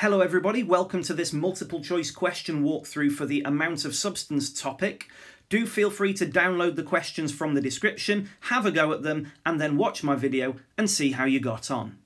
Hello everybody, welcome to this multiple choice question walkthrough for the amount of substance topic. Do feel free to download the questions from the description, have a go at them, and then watch my video and see how you got on.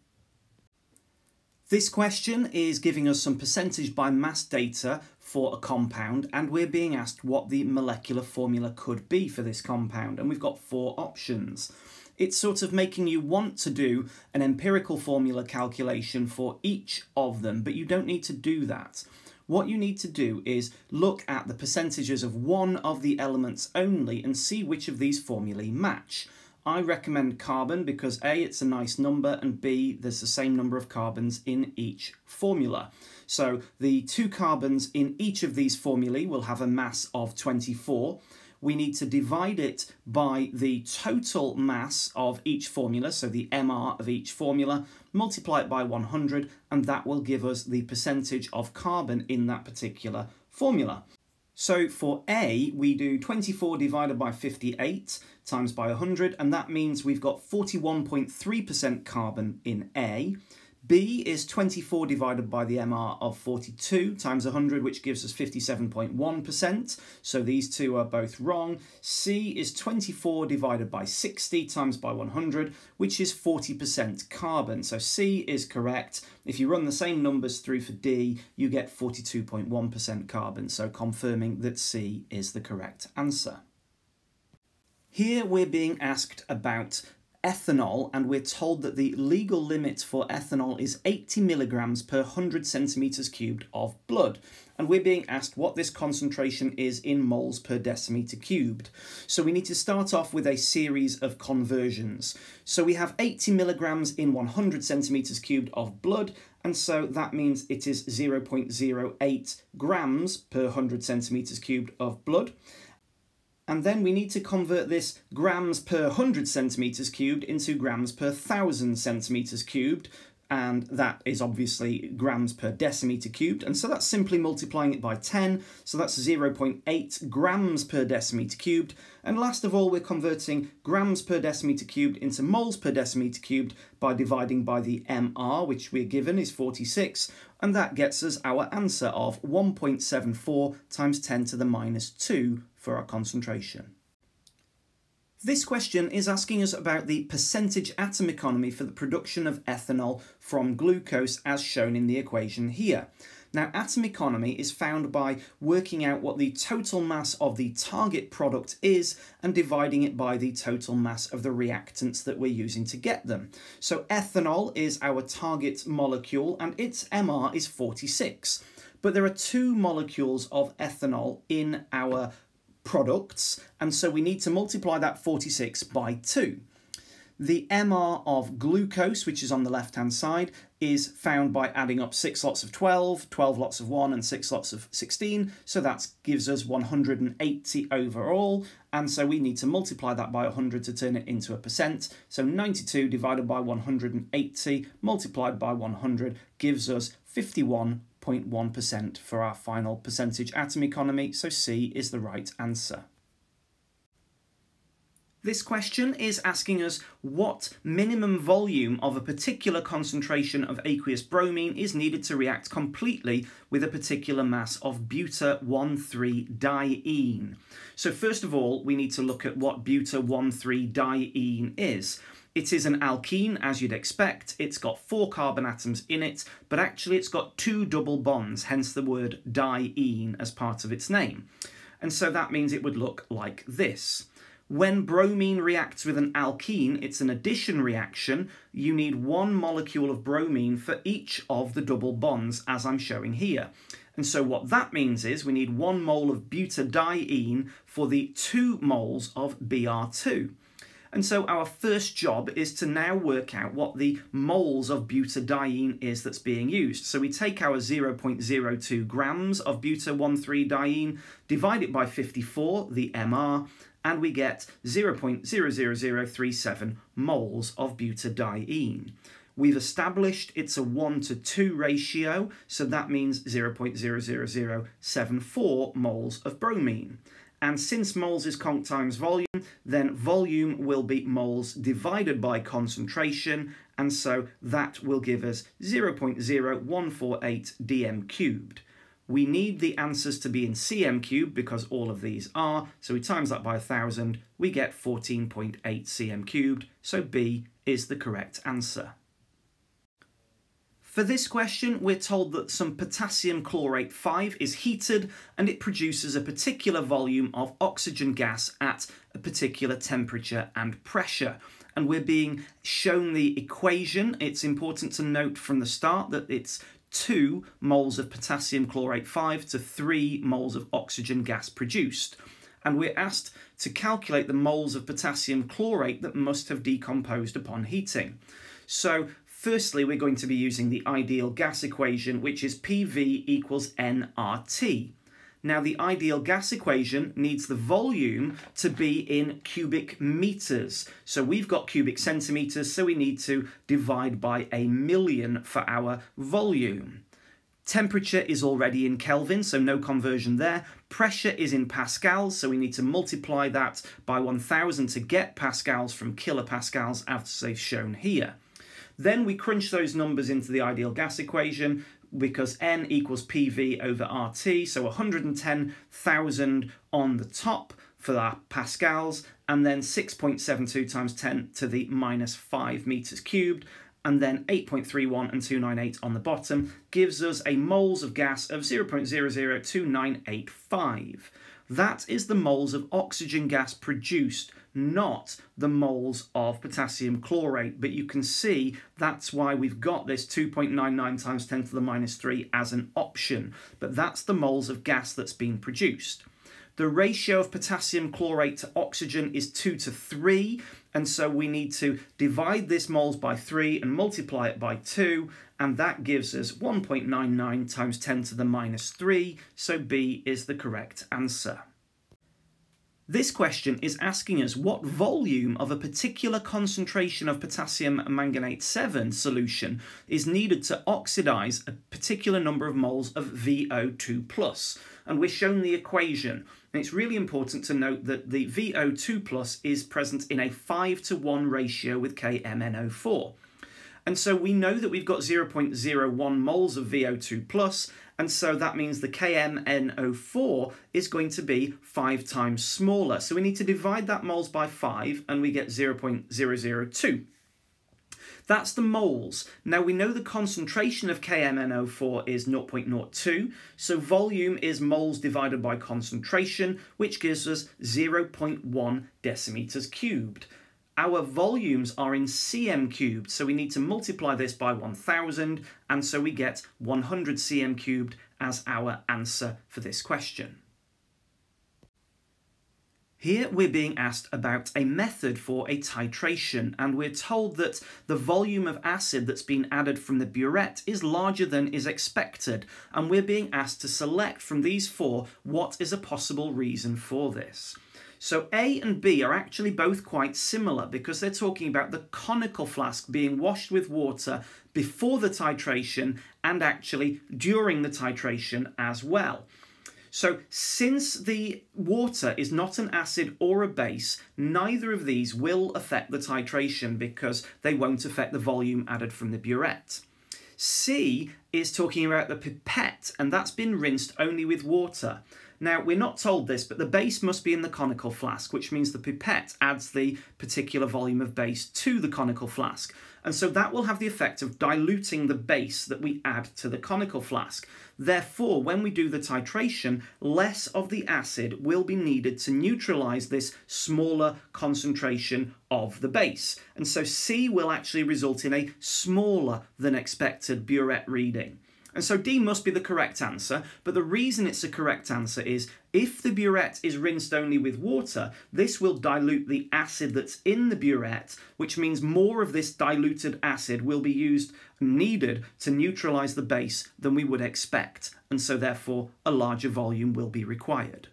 This question is giving us some percentage by mass data for a compound and we're being asked what the molecular formula could be for this compound and we've got four options it's sort of making you want to do an empirical formula calculation for each of them, but you don't need to do that. What you need to do is look at the percentages of one of the elements only and see which of these formulae match. I recommend carbon because A, it's a nice number, and B, there's the same number of carbons in each formula. So the two carbons in each of these formulae will have a mass of 24, we need to divide it by the total mass of each formula, so the MR of each formula, multiply it by 100, and that will give us the percentage of carbon in that particular formula. So for A, we do 24 divided by 58 times by 100, and that means we've got 41.3% carbon in A. B is 24 divided by the MR of 42 times 100, which gives us 57.1%. So these two are both wrong. C is 24 divided by 60 times by 100, which is 40% carbon. So C is correct. If you run the same numbers through for D, you get 42.1% carbon. So confirming that C is the correct answer. Here we're being asked about ethanol, and we're told that the legal limit for ethanol is 80 milligrams per 100 centimetres cubed of blood. And we're being asked what this concentration is in moles per decimeter cubed. So we need to start off with a series of conversions. So we have 80 milligrams in 100 centimetres cubed of blood, and so that means it is 0.08 grams per 100 centimetres cubed of blood and then we need to convert this grams per 100 centimetres cubed into grams per 1000 centimetres cubed, and that is obviously grams per decimetre cubed, and so that's simply multiplying it by 10, so that's 0.8 grams per decimetre cubed, and last of all we're converting grams per decimetre cubed into moles per decimetre cubed by dividing by the MR, which we're given is 46, and that gets us our answer of 1.74 times 10 to the minus 2 for our concentration. This question is asking us about the percentage atom economy for the production of ethanol from glucose as shown in the equation here. Now, atom economy is found by working out what the total mass of the target product is and dividing it by the total mass of the reactants that we're using to get them. So ethanol is our target molecule and its MR is 46. But there are two molecules of ethanol in our products, and so we need to multiply that 46 by 2. The MR of glucose, which is on the left-hand side, is found by adding up 6 lots of 12, 12 lots of 1 and 6 lots of 16, so that gives us 180 overall, and so we need to multiply that by 100 to turn it into a percent, so 92 divided by 180 multiplied by 100 gives us 51 0.1% for our final percentage atom economy, so C is the right answer. This question is asking us what minimum volume of a particular concentration of aqueous bromine is needed to react completely with a particular mass of buta-1,3-diene. So first of all, we need to look at what buta-1,3-diene is. It is an alkene, as you'd expect. It's got four carbon atoms in it, but actually it's got two double bonds, hence the word diene as part of its name. And so that means it would look like this. When bromine reacts with an alkene, it's an addition reaction. You need one molecule of bromine for each of the double bonds, as I'm showing here. And so what that means is we need one mole of butadiene for the two moles of Br2. And so our first job is to now work out what the moles of butadiene is that's being used. So we take our 0.02 grams of buta-1,3-diene, divide it by 54, the MR, and we get 0.00037 moles of butadiene. We've established it's a 1 to 2 ratio, so that means 0.00074 moles of bromine. And since moles is conc times volume, then volume will be moles divided by concentration, and so that will give us 0.0148 dm cubed. We need the answers to be in cm cubed because all of these are, so we times that by 1000, we get 14.8 cm cubed, so B is the correct answer. For this question, we're told that some potassium chlorate 5 is heated and it produces a particular volume of oxygen gas at a particular temperature and pressure. And we're being shown the equation. It's important to note from the start that it's 2 moles of potassium chlorate 5 to 3 moles of oxygen gas produced. And we're asked to calculate the moles of potassium chlorate that must have decomposed upon heating. So firstly, we're going to be using the ideal gas equation, which is PV equals nRT. Now the ideal gas equation needs the volume to be in cubic meters. So we've got cubic centimeters, so we need to divide by a million for our volume. Temperature is already in Kelvin, so no conversion there. Pressure is in pascals, so we need to multiply that by 1000 to get pascals from kilopascals as they've shown here. Then we crunch those numbers into the ideal gas equation, because n equals PV over RT, so 110,000 on the top for our pascals, and then 6.72 times 10 to the minus 5 meters cubed, and then 8.31 and 298 on the bottom gives us a moles of gas of 0.002985. That is the moles of oxygen gas produced not the moles of potassium chlorate. But you can see that's why we've got this 2.99 times 10 to the minus 3 as an option. But that's the moles of gas that's been produced. The ratio of potassium chlorate to oxygen is 2 to 3, and so we need to divide this moles by 3 and multiply it by 2, and that gives us 1.99 times 10 to the minus 3, so B is the correct answer. This question is asking us what volume of a particular concentration of potassium manganate 7 solution is needed to oxidize a particular number of moles of VO2+. And we're shown the equation. And it's really important to note that the VO2 plus is present in a 5 to 1 ratio with KMNO4. And so we know that we've got 0.01 moles of VO2 plus, and so that means the KMNO4 is going to be five times smaller. So we need to divide that moles by five, and we get 0.002. That's the moles. Now we know the concentration of KMNO4 is 0.02, so volume is moles divided by concentration, which gives us 0.1 decimeters cubed. Our volumes are in cm cubed, so we need to multiply this by 1000, and so we get 100 cm cubed as our answer for this question. Here we're being asked about a method for a titration and we're told that the volume of acid that's been added from the burette is larger than is expected and we're being asked to select from these four what is a possible reason for this. So A and B are actually both quite similar because they're talking about the conical flask being washed with water before the titration and actually during the titration as well. So since the water is not an acid or a base, neither of these will affect the titration because they won't affect the volume added from the burette. C is talking about the pipette and that's been rinsed only with water. Now, we're not told this, but the base must be in the conical flask, which means the pipette adds the particular volume of base to the conical flask. And so that will have the effect of diluting the base that we add to the conical flask. Therefore, when we do the titration, less of the acid will be needed to neutralise this smaller concentration of the base. And so C will actually result in a smaller than expected burette reading. And so D must be the correct answer, but the reason it's a correct answer is if the burette is rinsed only with water, this will dilute the acid that's in the burette, which means more of this diluted acid will be used, needed to neutralise the base than we would expect, and so therefore a larger volume will be required.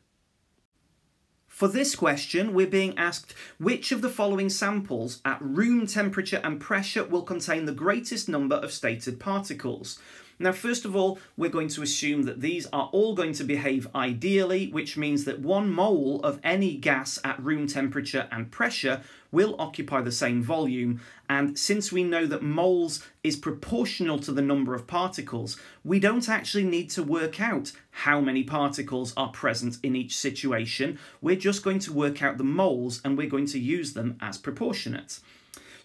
For this question, we're being asked which of the following samples at room temperature and pressure will contain the greatest number of stated particles. Now, first of all, we're going to assume that these are all going to behave ideally, which means that one mole of any gas at room temperature and pressure will occupy the same volume. And since we know that moles is proportional to the number of particles, we don't actually need to work out how many particles are present in each situation. We're just going to work out the moles and we're going to use them as proportionate.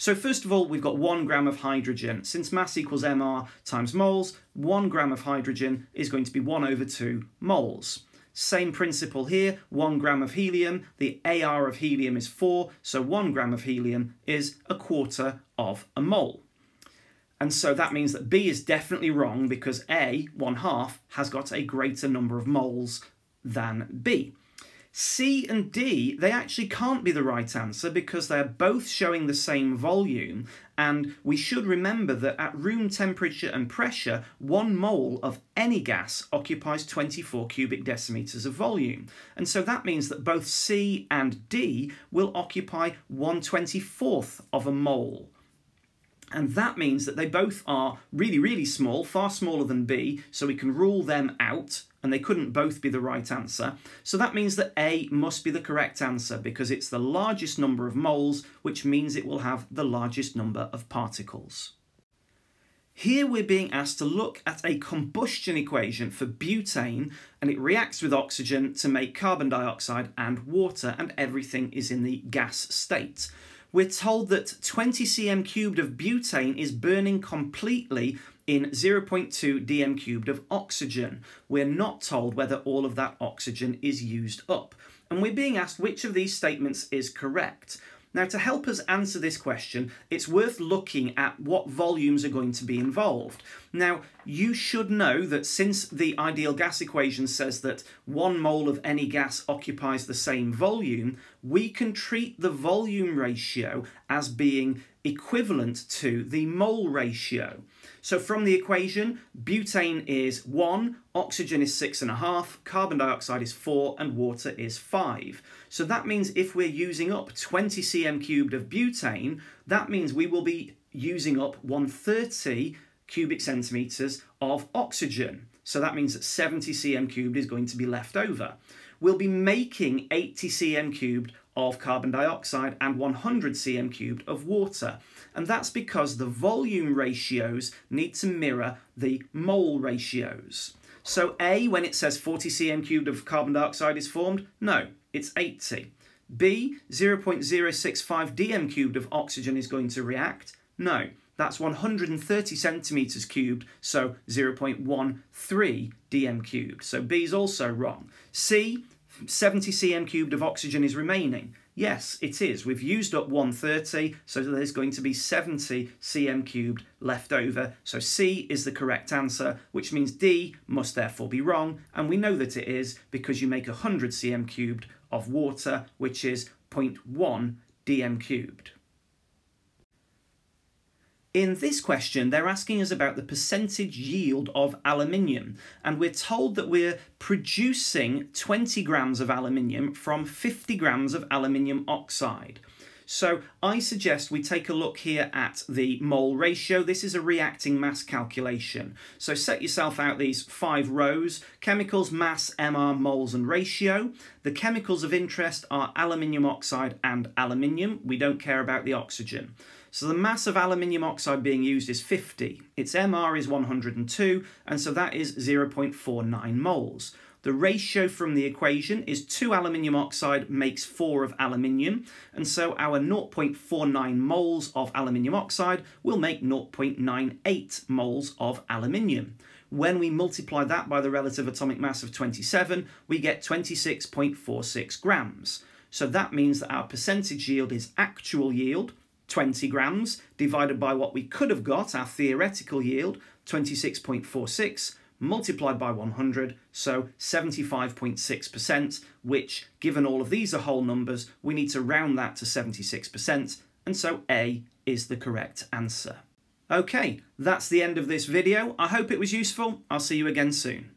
So first of all, we've got one gram of hydrogen. Since mass equals mR times moles, one gram of hydrogen is going to be one over two moles. Same principle here, one gram of helium. The AR of helium is four, so one gram of helium is a quarter of a mole. And so that means that B is definitely wrong because A, one half, has got a greater number of moles than B. C and D, they actually can't be the right answer because they're both showing the same volume and we should remember that at room temperature and pressure, one mole of any gas occupies 24 cubic decimeters of volume. And so that means that both C and D will occupy 1 24th of a mole. And that means that they both are really, really small, far smaller than B, so we can rule them out, and they couldn't both be the right answer. So that means that A must be the correct answer, because it's the largest number of moles, which means it will have the largest number of particles. Here we're being asked to look at a combustion equation for butane and it reacts with oxygen to make carbon dioxide and water and everything is in the gas state we're told that 20 cm cubed of butane is burning completely in 0.2 dm cubed of oxygen. We're not told whether all of that oxygen is used up. And we're being asked which of these statements is correct. Now, to help us answer this question, it's worth looking at what volumes are going to be involved. Now, you should know that since the ideal gas equation says that one mole of any gas occupies the same volume, we can treat the volume ratio as being equivalent to the mole ratio. So from the equation, butane is 1, oxygen is 6.5, carbon dioxide is 4, and water is 5. So that means if we're using up 20 cm cubed of butane, that means we will be using up 130 cubic centimetres of oxygen. So that means that 70 cm cubed is going to be left over. We'll be making 80 cm cubed of carbon dioxide and 100 cm cubed of water. And that's because the volume ratios need to mirror the mole ratios. So A, when it says 40 cm cubed of carbon dioxide is formed, no, it's 80. B, 0.065 dm cubed of oxygen is going to react, no, that's 130 centimetres cubed, so 0.13 dm cubed. So B is also wrong. C, 70 cm cubed of oxygen is remaining. Yes, it is. We've used up 130, so there's going to be 70 cm cubed left over. So C is the correct answer, which means D must therefore be wrong. And we know that it is because you make 100 cm cubed of water, which is 0.1 dm cubed. In this question, they're asking us about the percentage yield of aluminium, and we're told that we're producing 20 grams of aluminium from 50 grams of aluminium oxide. So I suggest we take a look here at the mole ratio. This is a reacting mass calculation. So set yourself out these five rows, chemicals, mass, MR, moles and ratio. The chemicals of interest are aluminium oxide and aluminium. We don't care about the oxygen. So the mass of aluminium oxide being used is 50. Its MR is 102, and so that is 0.49 moles. The ratio from the equation is 2 aluminium oxide makes 4 of aluminium, and so our 0.49 moles of aluminium oxide will make 0.98 moles of aluminium. When we multiply that by the relative atomic mass of 27, we get 26.46 grams. So that means that our percentage yield is actual yield, 20 grams divided by what we could have got, our theoretical yield, 26.46, multiplied by 100, so 75.6%, which, given all of these are whole numbers, we need to round that to 76%, and so A is the correct answer. Okay, that's the end of this video. I hope it was useful. I'll see you again soon.